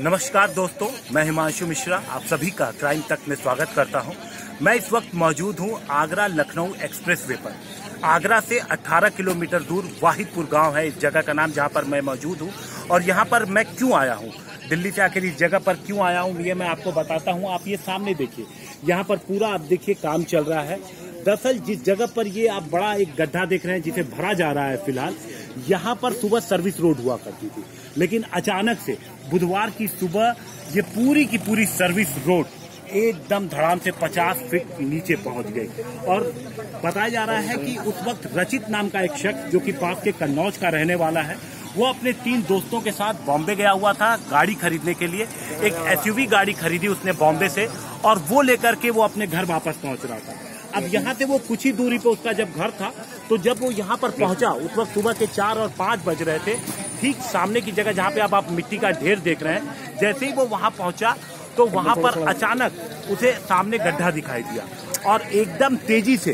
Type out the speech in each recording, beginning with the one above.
नमस्कार दोस्तों, मैं हिमांशु मिश्रा, आप सभी का क्राइम तक में स्वागत करता हूँ। मैं इस वक्त मौजूद हूँ आगरा लखनऊ एक्सप्रेसवे पर। आगरा से 18 किलोमीटर दूर वाहिदपुर गाँव है, इस जगह का नाम जहाँ पर मैं मौजूद हूँ। और यहाँ पर मैं क्यों आया हूँ? दिल्ली से आखिर इस जगह पर क्यों आया हूँ, ये मैं आपको बताता हूँ। आप ये सामने देखिए, यहाँ पर पूरा आप देखिए काम चल रहा है। दरअसल जिस जगह पर ये आप बड़ा एक गड्ढा देख रहे हैं, जिसे भरा जा रहा है फ़िलहाल यहाँ पर सुबह सर्विस रोड हुआ करती थी। लेकिन अचानक से बुधवार की सुबह ये पूरी की पूरी सर्विस रोड एकदम धड़ाम से 50 फीट नीचे पहुँच गई। और बताया जा रहा है कि उस वक्त रचित नाम का एक शख्स, जो कि पास के कन्नौज का रहने वाला है, वो अपने तीन दोस्तों के साथ बॉम्बे गया हुआ था गाड़ी खरीदने के लिए। एक एसयूवी गाड़ी खरीदी उसने बॉम्बे से और वो लेकर के वो अपने घर वापस पहुँच रहा था। अब यहाँ से वो कुछ ही दूरी पे उसका जब घर था तो जब वो यहाँ पर पहुँचा, उस वक्त सुबह के चार और पाँच बज रहे थे, ठीक सामने की जगह जहाँ पे अब आप मिट्टी का ढेर देख रहे हैं, जैसे ही वो वहाँ पहुँचा तो वहाँ पर अचानक उसे सामने गड्ढा दिखाई दिया। और एकदम तेज़ी से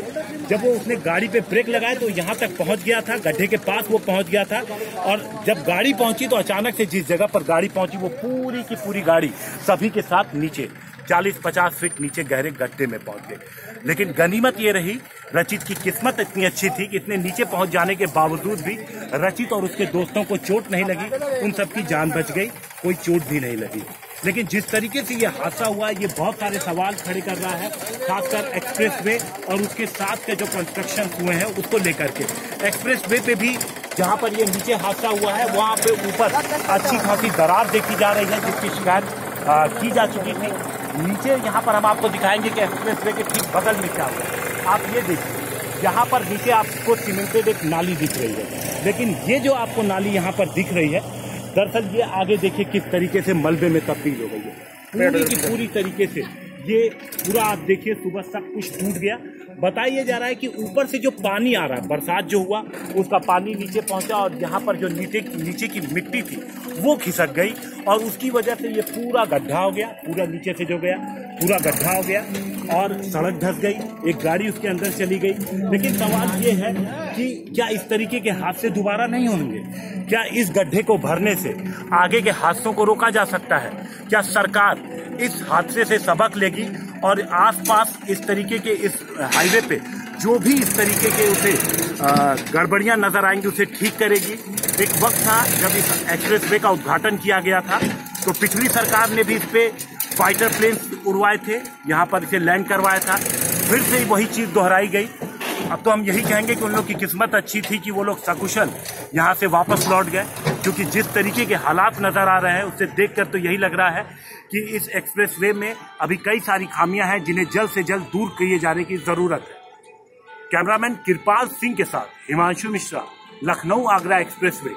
जब वो उसने गाड़ी पे ब्रेक लगाए तो यहाँ तक पहुँच गया था, गड्ढे के पास वो पहुँच गया था। और जब गाड़ी पहुँची तो अचानक से जिस जगह पर गाड़ी पहुँची, वो पूरी की पूरी गाड़ी सभी के साथ नीचे 40-50 फीट नीचे गहरे गड्ढे में पहुँच गए। लेकिन गनीमत ये रही, रचित की किस्मत इतनी अच्छी थी कि इतने नीचे पहुँच जाने के बावजूद भी रचित और उसके दोस्तों को चोट नहीं लगी, उन सबकी जान बच गई, कोई चोट भी नहीं लगी। लेकिन जिस तरीके से ये हादसा हुआ, ये बहुत सारे सवाल खड़े कर रहा है, खासकर एक्सप्रेस वे और उसके साथ के जो कंस्ट्रक्शन हुए हैं, उसको लेकर के। एक्सप्रेस वे पे भी जहाँ पर ये नीचे हादसा हुआ है, वहाँ पे ऊपर अच्छी खासी दरार देखी जा रही है, जिसकी शिकायत की जा चुकी थी। नीचे यहाँ पर हम आपको दिखाएँगे कि एक्सप्रेस वे के ठीक बगल में क्या हुआ। आप ये देखिए यहाँ पर नीचे आपको सीमेंटेड एक नाली दिख रही है। लेकिन ये जो आपको नाली यहाँ पर दिख रही है दरअसल ये आगे देखिए किस तरीके से मलबे में तब्दील हो गई है। पूरी की पूरी तरीके से ये पूरा आप देखिए सुबह सब कुछ टूट गया। बताया जा रहा है कि ऊपर से जो पानी आ रहा है बरसात जो हुआ उसका पानी नीचे पहुँचा और यहाँ पर जो नीचे नीचे की मिट्टी थी वो खिसक गई। और उसकी वजह से ये पूरा गड्ढा हो गया, पूरा नीचे से जो गया, पूरा गड्ढा हो गया और सड़क धस गई, एक गाड़ी उसके अंदर चली गई। लेकिन सवाल ये है कि क्या इस तरीके के हादसे दोबारा नहीं होंगे? क्या इस गड्ढे को भरने से आगे के हादसों को रोका जा सकता है? क्या सरकार इस हादसे से सबक लेगी और आसपास इस तरीके के इस हाईवे पे जो भी इस तरीके के उसे गड़बड़ियाँ नज़र आएँगी, उसे ठीक करेगी। एक वक्त था जब इस एक्सप्रेस वे का उद्घाटन किया गया था तो पिछली सरकार ने भी इस पे फाइटर प्लेन उड़वाए थे, यहाँ पर इसे लैंड करवाया था। फिर से वही चीज़ दोहराई गई। अब तो हम यही कहेंगे कि उन लोग की किस्मत अच्छी थी कि वो लोग सकुशल यहाँ से वापस लौट गए, क्योंकि जिस तरीके के हालात नज़र आ रहे हैं उससे देखकर तो यही लग रहा है कि इस एक्सप्रेस वे में अभी कई सारी खामियाँ हैं, जिन्हें जल्द से जल्द दूर किए जाने की ज़रूरत है। कैमरामैन कृपाल सिंह के साथ हिमांशु मिश्रा लखनऊ आगरा एक्सप्रेसवे।